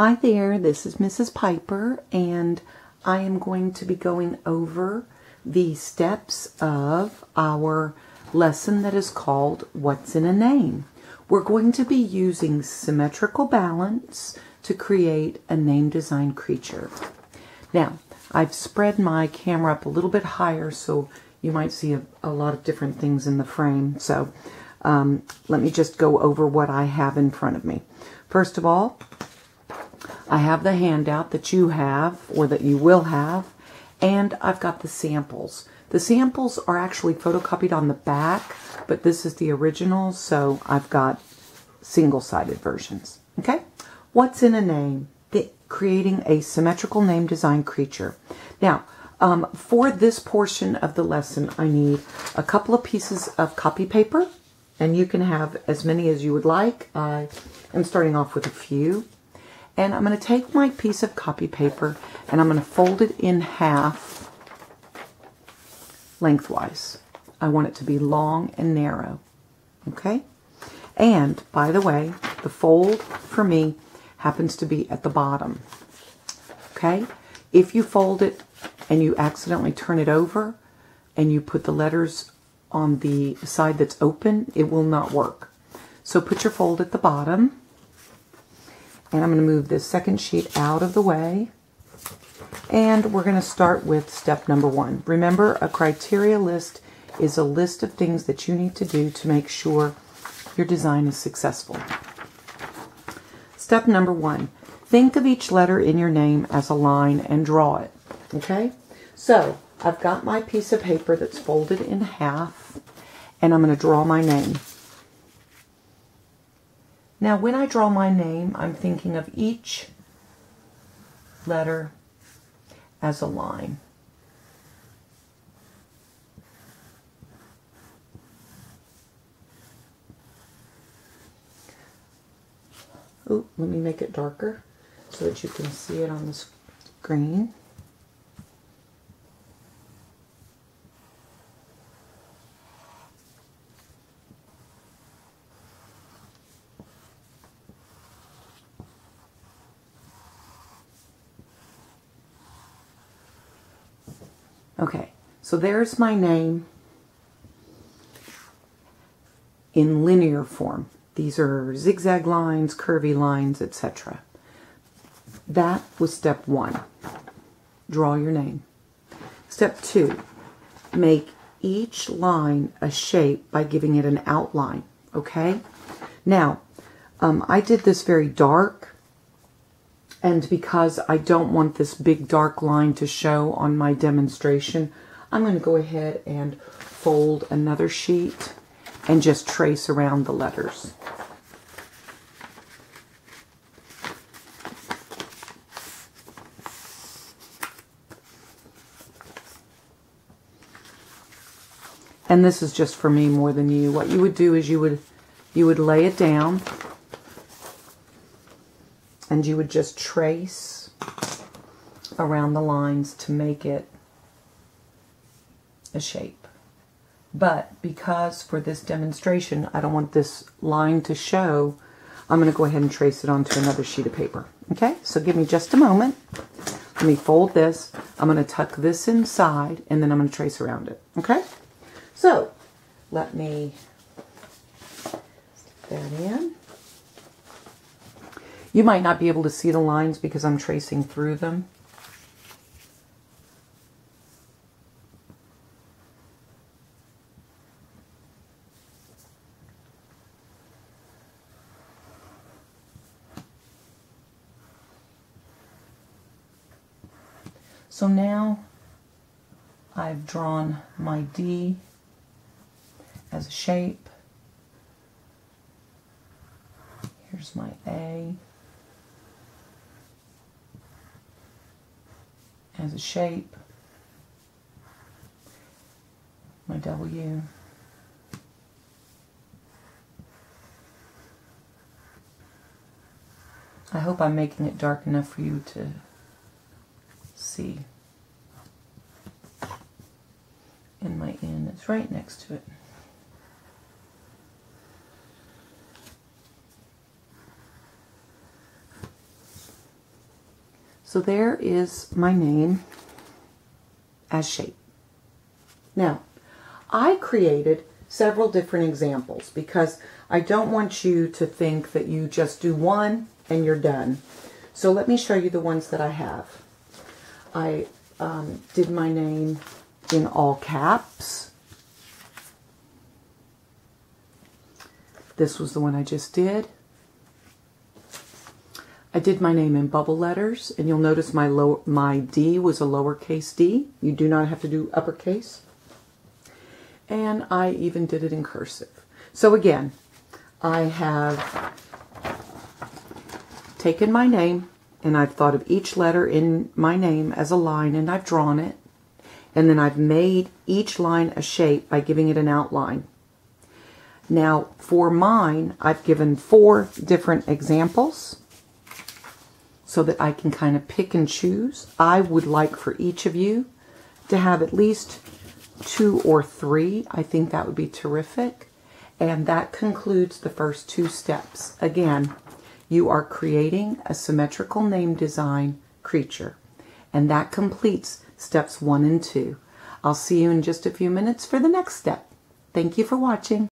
Hi there, this is Mrs. Piper, and I am going to be going over the steps of our lesson that is called What's in a Name. We're going to be using symmetrical balance to create a name design creature. Now, I've spread my camera up a little bit higher so you might see a, a lot of different things in the frame. So um, let me just go over what I have in front of me. First of all, I have the handout that you have or that you will have, and I've got the samples. The samples are actually photocopied on the back, but this is the original, so I've got single-sided versions. Okay? What's in a name? The, creating a symmetrical name design creature. Now, um, for this portion of the lesson, I need a couple of pieces of copy paper, and you can have as many as you would like. I am starting off with a few. And I'm going to take my piece of copy paper and I'm going to fold it in half lengthwise. I want it to be long and narrow. Okay? And, by the way, the fold for me happens to be at the bottom. Okay? If you fold it and you accidentally turn it over and you put the letters on the side that's open, it will not work. So put your fold at the bottom and I'm going to move this second sheet out of the way. And we're going to start with step number one. Remember, a criteria list is a list of things that you need to do to make sure your design is successful. Step number one, think of each letter in your name as a line and draw it. Okay? So, I've got my piece of paper that's folded in half, and I'm going to draw my name. Now, when I draw my name, I'm thinking of each letter as a line. Oh, let me make it darker so that you can see it on the screen. Okay, so there's my name in linear form. These are zigzag lines, curvy lines, etc. That was step one. Draw your name. Step two, make each line a shape by giving it an outline, okay? Now, um, I did this very dark and because I don't want this big dark line to show on my demonstration, I'm going to go ahead and fold another sheet and just trace around the letters. And this is just for me more than you. What you would do is you would you would lay it down and you would just trace around the lines to make it a shape. But because for this demonstration I don't want this line to show, I'm going to go ahead and trace it onto another sheet of paper. Okay, so give me just a moment. Let me fold this. I'm going to tuck this inside and then I'm going to trace around it. Okay, so let me stick that in. You might not be able to see the lines because I'm tracing through them. So now I've drawn my D as a shape. Here's my A. as a shape, my W. I hope I'm making it dark enough for you to see. And my N is right next to it. So there is my name as shape. Now, I created several different examples because I don't want you to think that you just do one and you're done. So let me show you the ones that I have. I um, did my name in all caps. This was the one I just did. I did my name in bubble letters, and you'll notice my low, my D was a lowercase d. You do not have to do uppercase. And I even did it in cursive. So again, I have taken my name, and I've thought of each letter in my name as a line, and I've drawn it. And then I've made each line a shape by giving it an outline. Now, for mine, I've given four different examples so that I can kind of pick and choose. I would like for each of you to have at least two or three. I think that would be terrific. And that concludes the first two steps. Again, you are creating a symmetrical name design creature. And that completes steps one and two. I'll see you in just a few minutes for the next step. Thank you for watching.